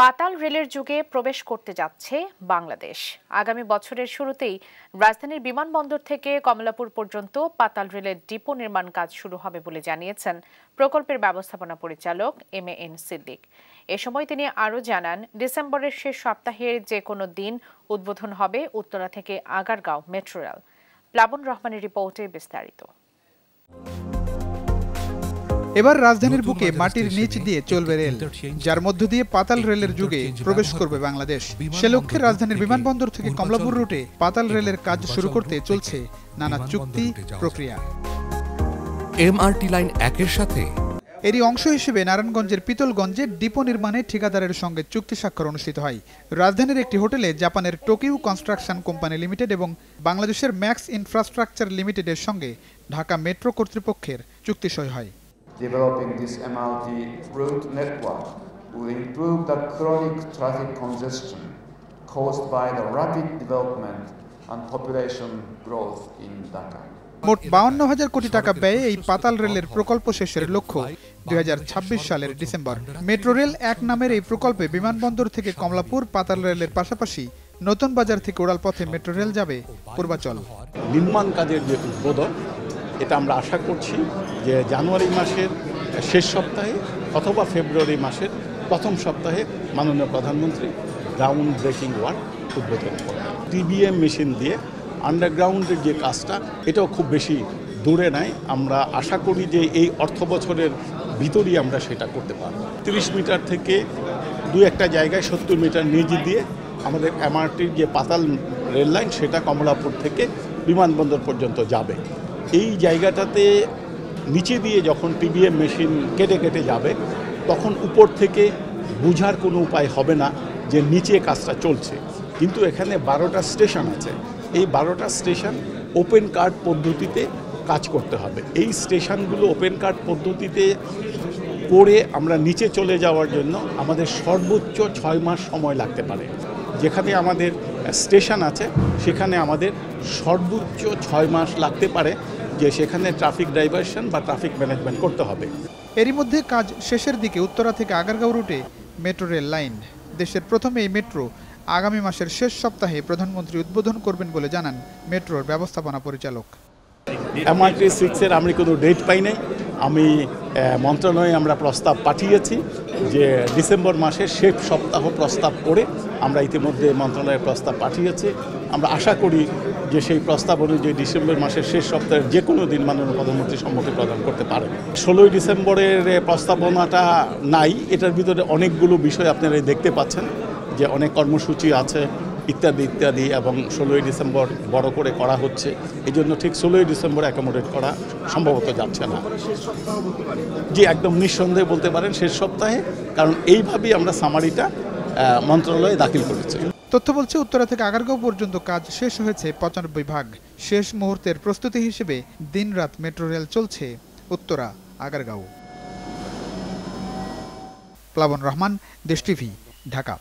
পাতাল রেলের যুগে প্রবেশ করতে যাচ্ছে বাংলাদেশ। আগামী বছরের শুরুতেই রাজধানীর বিমানবন্দর থেকে কমলাপুর পর্যন্ত পাতাল রেলের ডিপো নির্মাণ কাজ শুরু হবে বলে জানিয়েছেন প্রকল্পের ব্যবস্থাপনা পরিচালক এম এ এন সিদ্দিক। এ সময় তিনি আরও জানান, ডিসেম্বরের শেষ সপ্তাহের যে কোনো দিন উদ্বোধন হবে উত্তরা থেকে আগারগাঁও মেট্রো রেল। প্লাবন রহমানের রিপোর্টে বিস্তারিত। এবার রাজধানীর বুকে মাটির নিচ দিয়ে চলবে রেল। যার মধ্য দিয়ে পাতাল রেলের যুগে প্রবেশ করবে বাংলাদেশ। সে লক্ষ্যে রাজধানীর বিমানবন্দর থেকে কমলাপুর রুটে পাতাল রেলের কাজ শুরু করতে চলছে নানা চুক্তি প্রক্রিয়া। এমআরটি লাইন একের সাথে এরই অংশ হিসেবে নারায়ণগঞ্জের পিতলগঞ্জে ডিপো নির্মাণে ঠিকাদারের সঙ্গে চুক্তি স্বাক্ষর অনুষ্ঠিত হয়। রাজধানীর একটি হোটেলে জাপানের টোকিও কনস্ট্রাকশন কোম্পানি লিমিটেড এবং বাংলাদেশের ম্যাক্স ইনফ্রাস্ট্রাকচার লিমিটেডের সঙ্গে ঢাকা মেট্রো কর্তৃপক্ষের চুক্তি সই হয়। Developing this MRT route network will improve the chronic traffic congestion caused by the rapid development and population growth in Dhaka. মোট বাউন্ন হাজার কোটি টাকা ব্যয়ে এই পাতাল রেলের প্রকল্প শেষের লক্ষ্য দুই হাজার ছাব্বিশ সালের ডিসেম্বর মেট্রো রেল এক নামের এই প্রকল্পে বিমানবন্দর থেকে কমলাপুর পাতাল রেলের পাশাপাশি নতুন বাজার থেকে উড়ালপথে মেট্রো রেল যাবে পূর্বাচল নির্মাণ কাজের যে উদ্বোধন এটা আমরা আশা করছি যে জানুয়ারি মাসের শেষ সপ্তাহে অথবা ফেব্রুয়ারি মাসের প্রথম সপ্তাহে মাননীয় প্রধানমন্ত্রী গ্রাউন্ড ব্রেকিং ওয়ার্ক উদ্বোধন করবেন টিবিএম মেশিন দিয়ে আন্ডারগ্রাউন্ডের যে কাজটা, এটাও খুব বেশি দূরে নাই। আমরা আশা করি যে এই অর্থ বছরের ভিতরই আমরা সেটা করতে পারব। তিরিশ মিটার থেকে দু একটা জায়গায় সত্তর মিটার নিচ দিয়ে আমাদের এমআরটির যে পাতাল রেল লাইন সেটা কমলাপুর থেকে বিমানবন্দর পর্যন্ত যাবে। এই জায়গাটাতে নিচে দিয়ে যখন টিবিএম মেশিন কেটে কেটে যাবে, তখন উপর থেকে বুঝার কোনো উপায় হবে না যে নিচে কাজটা চলছে। কিন্তু এখানে বারোটা স্টেশন আছে। এই বারোটা স্টেশন ওপেন কার্ড পদ্ধতিতে কাজ করতে হবে। এই স্টেশনগুলো ওপেন কার্ড পদ্ধতিতে করে আমরা নিচে চলে যাওয়ার জন্য আমাদের সর্বোচ্চ ছয় মাস সময় লাগতে পারে। যেখানে আমাদের স্টেশন আছে, সেখানে আমাদের সর্বোচ্চ ছয় মাস লাগতে পারে। যে সেখানে ট্রাফিক ডাইভারশন বা ট্রাফিক ম্যানেজমেন্ট করতে হবে। এরই মধ্যে কাজ শেষের দিকে উত্তরা থেকে আগারগাঁও রুটে মেট্রো রেল লাইন। দেশের প্রথম এই মেট্রো আগামী মাসের শেষ সপ্তাহে প্রধানমন্ত্রী উদ্বোধন করবেন বলে জানান মেট্রোর ব্যবস্থাপনা পরিচালক। এমআরটি সিক্সের আমি কোনো ডেট পাই নাই। আমি মন্ত্রণালয়ে আমরা প্রস্তাব পাঠিয়েছি যে ডিসেম্বর মাসের শেষ সপ্তাহ প্রস্তাব করে আমরা ইতিমধ্যে মন্ত্রণালয়ে প্রস্তাব পাঠিয়েছি। আমরা আশা করি যে সেই প্রস্তাব অনুযায়ী ডিসেম্বর মাসের শেষ সপ্তাহের যে কোনো দিন মাননীয় প্রধানমন্ত্রী সম্মতি প্রদান করতে পারেন ষোলোই ডিসেম্বরের প্রস্তাবনাটা নাই, এটার ভিতরে অনেকগুলো বিষয় আপনারা দেখতে পাচ্ছেন, যে অনেক কর্মসূচি আছে, ইত্যাদি ইত্যাদি, এবং ষোলোই ডিসেম্বর বড় করে করা হচ্ছে। এই জন্য ঠিক ষোলোই ডিসেম্বর অ্যাকোমোডেট করা সম্ভবত যাচ্ছে না। জি, একদম নিঃসন্দেহে বলতে পারেন শেষ সপ্তাহে, কারণ এইভাবেই আমরা সামারিটা মন্ত্রণালয়ে দাখিল করেছি। তথ্য বলছে, উত্তরা থেকে আগারগাঁও পর্যন্ত কাজ শেষ হয়েছে পঁচানব্বই ভাগ। শেষ মুহূর্তের প্রস্তুতি হিসেবে দিনরাত মেট্রো রেল চলছে উত্তরা, আগারগাঁও। প্লাবন রহমান, দেশ টিভি, ঢাকা।